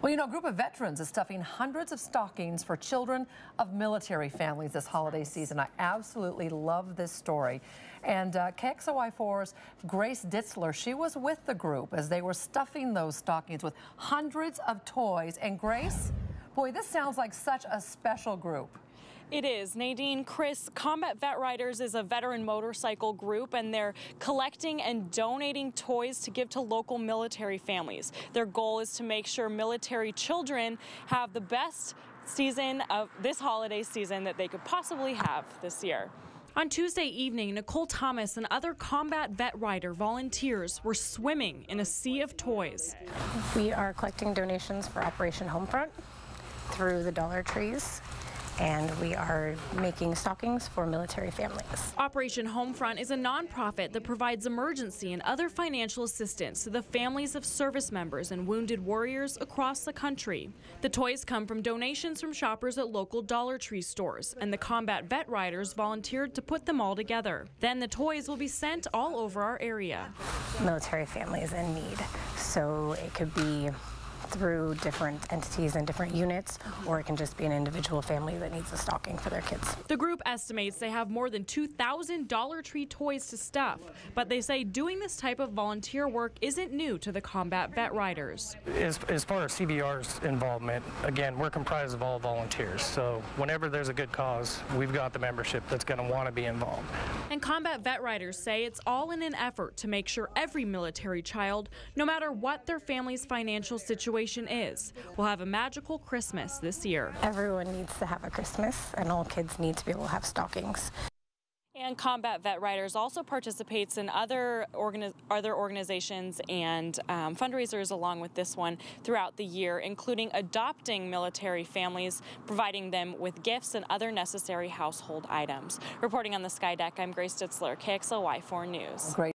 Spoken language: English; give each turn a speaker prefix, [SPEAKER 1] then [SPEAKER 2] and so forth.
[SPEAKER 1] Well, you know, a group of veterans is stuffing hundreds of stockings for children of military families this holiday season. I absolutely love this story. And uh, KXLY4's Grace Ditzler, she was with the group as they were stuffing those stockings with hundreds of toys. And Grace, boy, this sounds like such a special group.
[SPEAKER 2] It is. Nadine, Chris, Combat Vet Riders is a veteran motorcycle group and they're collecting and donating toys to give to local military families. Their goal is to make sure military children have the best season of this holiday season that they could possibly have this year. On Tuesday evening, Nicole Thomas and other combat vet rider volunteers were swimming in a sea of toys.
[SPEAKER 3] We are collecting donations for Operation Homefront through the Dollar Trees and we are making stockings for military families.
[SPEAKER 2] Operation Homefront is a nonprofit that provides emergency and other financial assistance to the families of service members and wounded warriors across the country. The toys come from donations from shoppers at local Dollar Tree stores, and the combat vet riders volunteered to put them all together. Then the toys will be sent all over our area.
[SPEAKER 3] Military families in need, so it could be through different entities and different units, or it can just be an individual family that needs a stocking for their kids.
[SPEAKER 2] The group estimates they have more than 2,000 Dollar Tree toys to stuff, but they say doing this type of volunteer work isn't new to the combat vet riders.
[SPEAKER 4] As, as far as CBR's involvement, again, we're comprised of all volunteers, so whenever there's a good cause, we've got the membership that's going to want to be involved.
[SPEAKER 2] And combat vet riders say it's all in an effort to make sure every military child, no matter what their family's financial situation, is. We'll have a magical Christmas this year.
[SPEAKER 3] Everyone needs to have a Christmas, and all kids need to be able to have stockings.
[SPEAKER 2] And Combat Vet Riders also participates in other, organi other organizations and um, fundraisers along with this one throughout the year, including adopting military families, providing them with gifts and other necessary household items. Reporting on the Sky Deck, I'm Grace Ditzler, KXLY 4 News. Great.